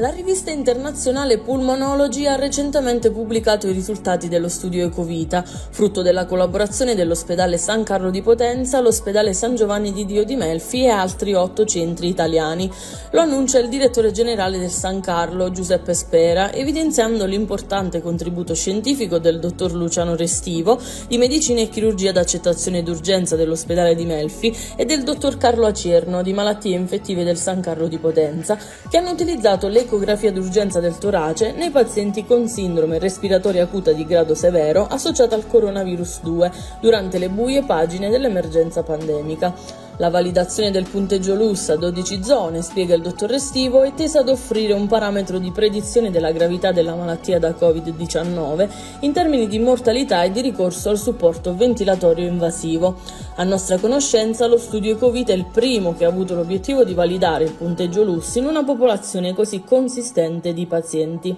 La rivista internazionale Pulmonology ha recentemente pubblicato i risultati dello studio Ecovita, frutto della collaborazione dell'ospedale San Carlo di Potenza, l'ospedale San Giovanni di Dio di Melfi e altri otto centri italiani. Lo annuncia il direttore generale del San Carlo, Giuseppe Spera, evidenziando l'importante contributo scientifico del dottor Luciano Restivo di medicina e chirurgia d'accettazione d'urgenza dell'ospedale di Melfi e del dottor Carlo Acerno di malattie infettive del San Carlo di Potenza, che hanno utilizzato le ecografia d'urgenza del torace nei pazienti con sindrome respiratoria acuta di grado severo associata al coronavirus 2 durante le buie pagine dell'emergenza pandemica. La validazione del punteggio LUS a 12 zone, spiega il dottor Restivo, è tesa ad offrire un parametro di predizione della gravità della malattia da Covid-19 in termini di mortalità e di ricorso al supporto ventilatorio invasivo. A nostra conoscenza, lo studio Covid è il primo che ha avuto l'obiettivo di validare il punteggio LUS in una popolazione così consistente di pazienti.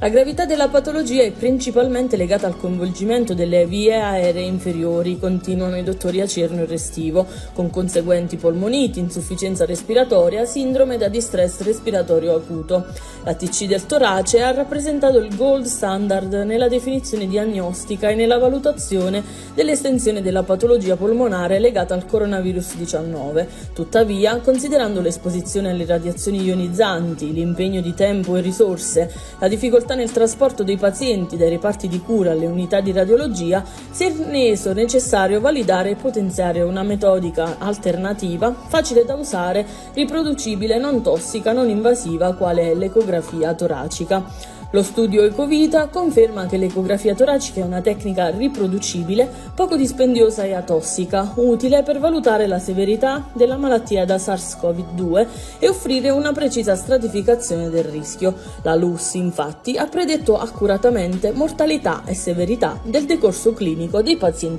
La gravità della patologia è principalmente legata al coinvolgimento delle vie aeree inferiori, continuano i dottori Acerno e Restivo, con conseguenti polmoniti, insufficienza respiratoria, sindrome da distress respiratorio acuto. La TC del torace ha rappresentato il gold standard nella definizione diagnostica e nella valutazione dell'estensione della patologia polmonare legata al coronavirus 19. Tuttavia, considerando l'esposizione alle radiazioni ionizzanti, l'impegno di tempo e risorse, la difficoltà difficoltà nel trasporto dei pazienti dai reparti di cura alle unità di radiologia, si è reso necessario validare e potenziare una metodica alternativa facile da usare, riproducibile, non tossica, non invasiva, quale è l'ecografia toracica. Lo studio Ecovita conferma che l'ecografia toracica è una tecnica riproducibile, poco dispendiosa e atossica, utile per valutare la severità della malattia da SARS-CoV-2 e offrire una precisa stratificazione del rischio. La LUS, infatti, ha predetto accuratamente mortalità e severità del decorso clinico dei pazienti